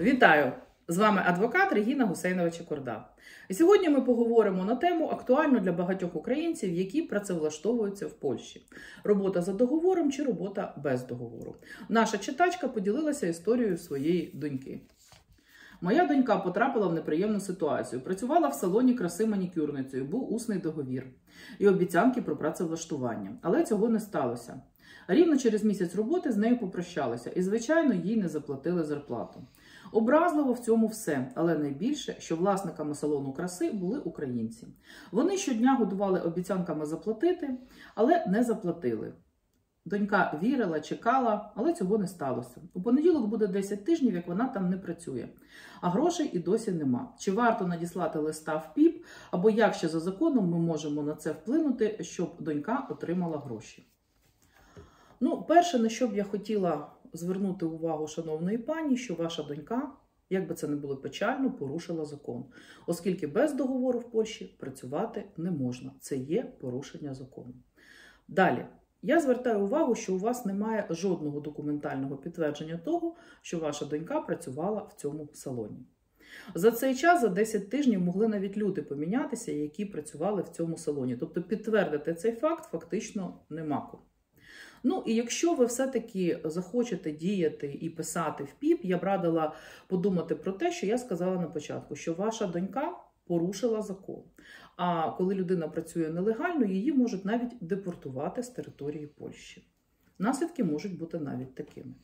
Вітаю! З вами адвокат Регіна Гусейнова Чекурда. І сьогодні ми поговоримо на тему актуальну для багатьох українців, які працевлаштовуються в Польщі: робота за договором чи робота без договору. Наша читачка поділилася історією своєї доньки. Моя донька потрапила в неприємну ситуацію. Працювала в салоні краси манікюрницею, був усний договір і обіцянки про працевлаштування. Але цього не сталося. Рівно через місяць роботи з нею попрощалися, і, звичайно, їй не заплатили зарплату. Образливо в цьому все, але найбільше, що власниками салону краси були українці. Вони щодня годували обіцянками заплатити, але не заплатили. Донька вірила, чекала, але цього не сталося. У понеділок буде 10 тижнів, як вона там не працює, а грошей і досі нема. Чи варто надіслати листа в ПІП, або як ще за законом ми можемо на це вплинути, щоб донька отримала гроші? Ну, перше, на що б я хотіла звернути увагу шановної пані, що ваша донька, як би це не було печально, порушила закон, оскільки без договору в Польщі працювати не можна. Це є порушення закону. Далі. Я звертаю увагу, що у вас немає жодного документального підтвердження того, що ваша донька працювала в цьому салоні. За цей час, за 10 тижнів, могли навіть люди помінятися, які працювали в цьому салоні. Тобто підтвердити цей факт фактично нема кому. Ну і якщо ви все-таки захочете діяти і писати в ПІП, я б радила подумати про те, що я сказала на початку, що ваша донька порушила закон. А коли людина працює нелегально, її можуть навіть депортувати з території Польщі. Наслідки можуть бути навіть такими.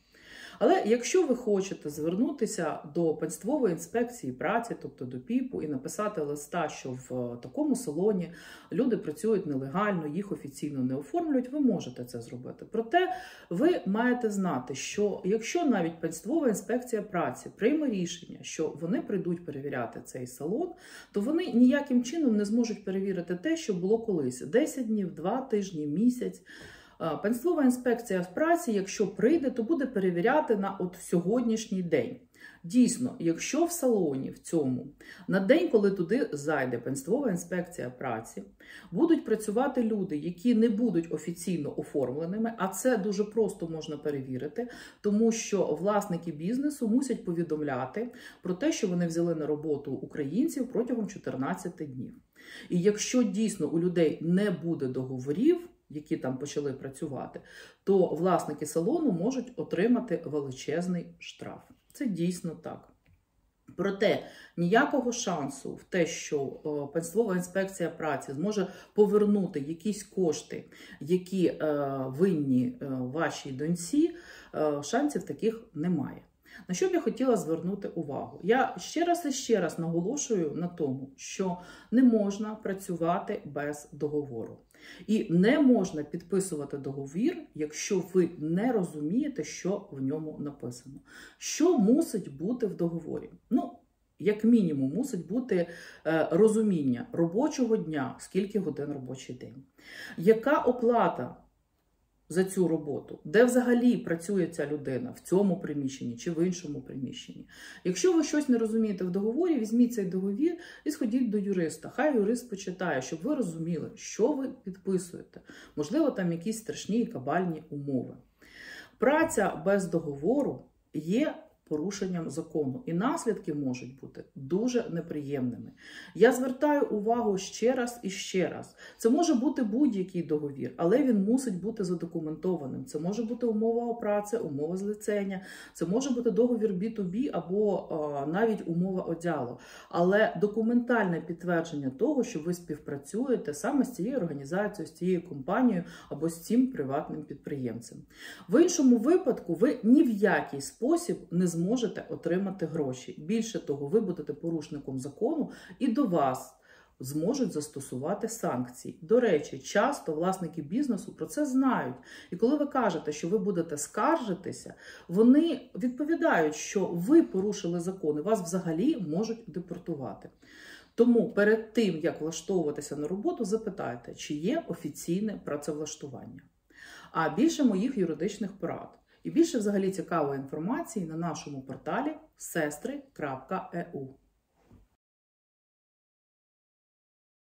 Але якщо ви хочете звернутися до панствової інспекції праці, тобто до ПІПу, і написати листа, що в такому салоні люди працюють нелегально, їх офіційно не оформлюють, ви можете це зробити. Проте ви маєте знати, що якщо навіть панствова інспекція праці прийме рішення, що вони прийдуть перевіряти цей салон, то вони ніяким чином не зможуть перевірити те, що було колись 10 днів, 2 тижні, місяць. Пенстлова інспекція в праці, якщо прийде, то буде перевіряти на от сьогоднішній день. Дійсно, якщо в салоні в цьому на день, коли туди зайде пенстлова інспекція праці, будуть працювати люди, які не будуть офіційно оформленими, а це дуже просто можна перевірити, тому що власники бізнесу мусять повідомляти про те, що вони взяли на роботу українців протягом 14 днів. І якщо дійсно у людей не буде договорів, які там почали працювати, то власники салону можуть отримати величезний штраф. Це дійсно так. Проте ніякого шансу в те, що пенслова інспекція праці зможе повернути якісь кошти, які е, винні е, вашій доньці, е, шансів таких немає. На що б я хотіла звернути увагу? Я ще раз і ще раз наголошую на тому, що не можна працювати без договору. І не можна підписувати договір, якщо ви не розумієте, що в ньому написано. Що мусить бути в договорі? Ну, як мінімум, мусить бути е, розуміння робочого дня, скільки годин робочий день. Яка оплата за цю роботу, де взагалі працює ця людина в цьому приміщенні чи в іншому приміщенні. Якщо ви щось не розумієте в договорі, візьміть цей договір і сходіть до юриста. Хай юрист почитає, щоб ви розуміли, що ви підписуєте. Можливо, там якісь страшні і кабальні умови. Праця без договору є порушенням закону, і наслідки можуть бути дуже неприємними. Я звертаю увагу ще раз і ще раз. Це може бути будь-який договір, але він мусить бути задокументованим. Це може бути умова о праці, умова злицення, це може бути договір B2B або а, навіть умова одялу. Але документальне підтвердження того, що ви співпрацюєте саме з цією організацією, з цією компанією або з цим приватним підприємцем. В іншому випадку ви ні в який спосіб не зможете отримати гроші. Більше того, ви будете порушником закону і до вас зможуть застосувати санкції. До речі, часто власники бізнесу про це знають. І коли ви кажете, що ви будете скаржитися, вони відповідають, що ви порушили закони, вас взагалі можуть депортувати. Тому перед тим, як влаштовуватися на роботу, запитайте, чи є офіційне працевлаштування. А більше моїх юридичних порад. І більше взагалі цікавої інформації на нашому порталі сестри.eu